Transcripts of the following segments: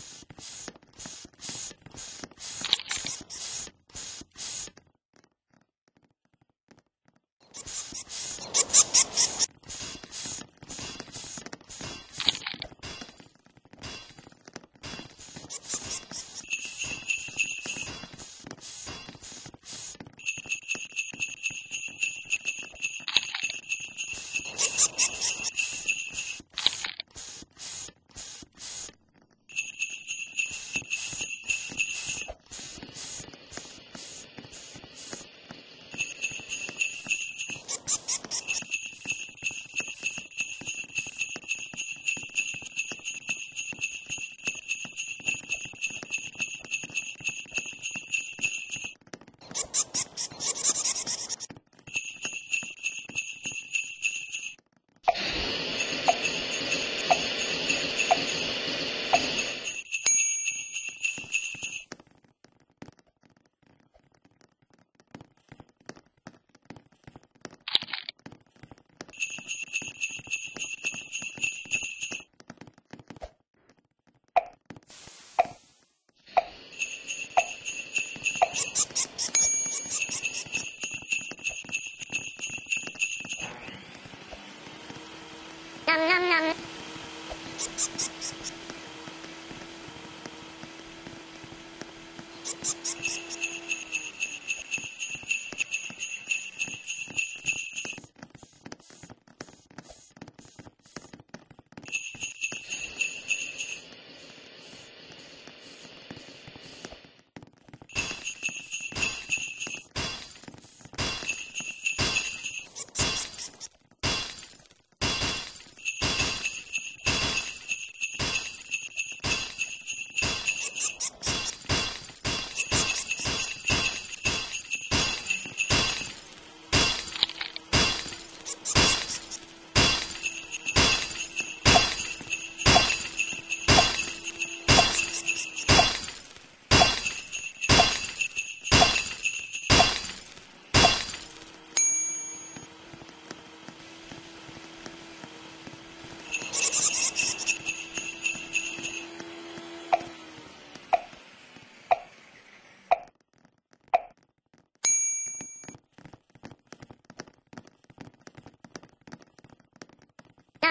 よし。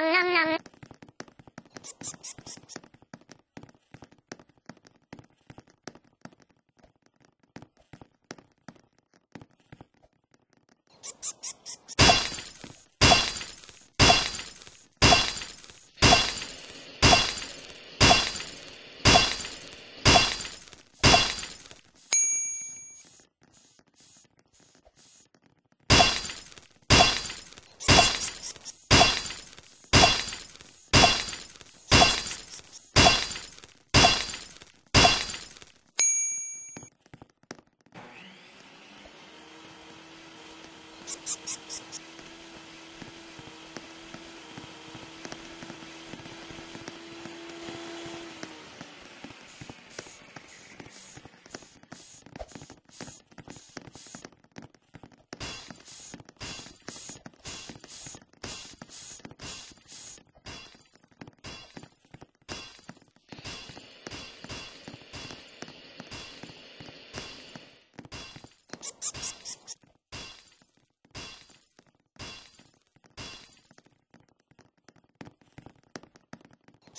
なんなんなん。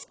You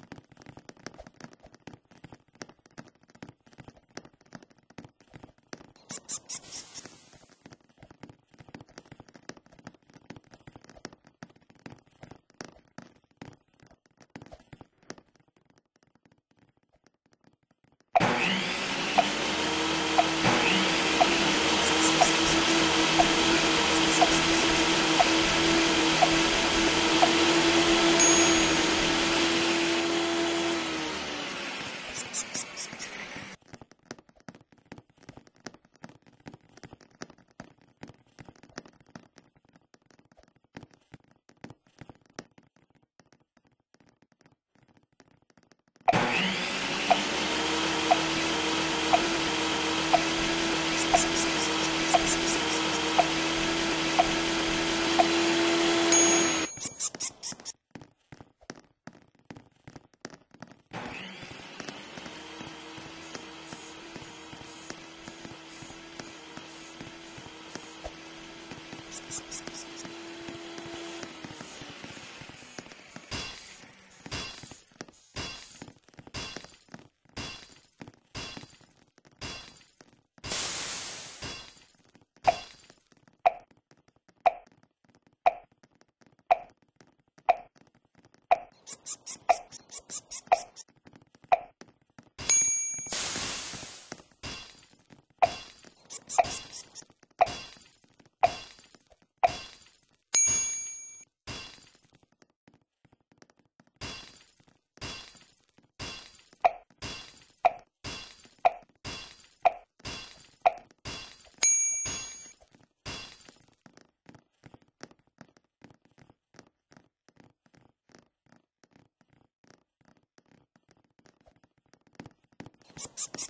Thank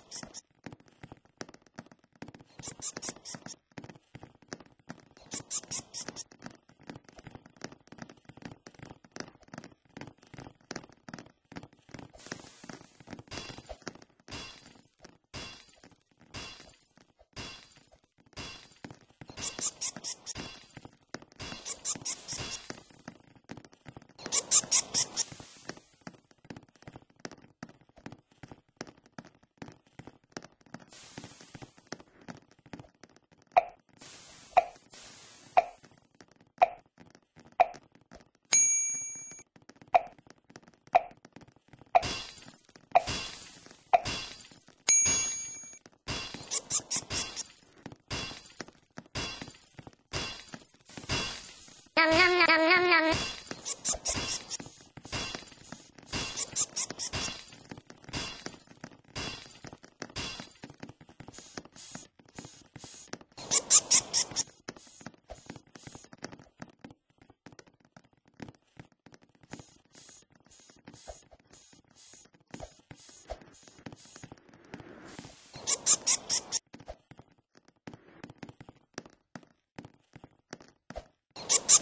you. you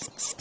you